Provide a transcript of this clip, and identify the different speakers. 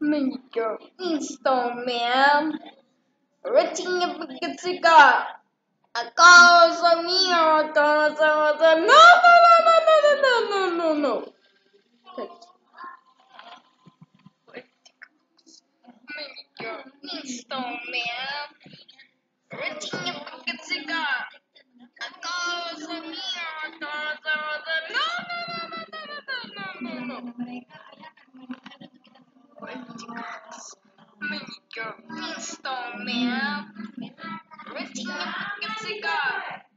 Speaker 1: Mega Instagram. Routine Pikachuka. A cosa mia, a cosa mia. No, no, no, no, no, no, no, no, no. Mega Instagram. Routine Pikachuka. A cosa mia, a cosa mia. No, no, no, no, no, no, no, no, no. Minigun, Stålman, Racing cigar.